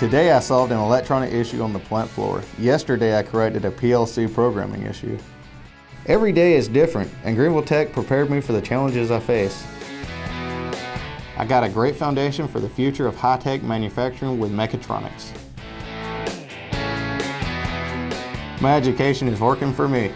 Today I solved an electronic issue on the plant floor. Yesterday I corrected a PLC programming issue. Every day is different, and Greenville Tech prepared me for the challenges I face. I got a great foundation for the future of high-tech manufacturing with mechatronics. My education is working for me.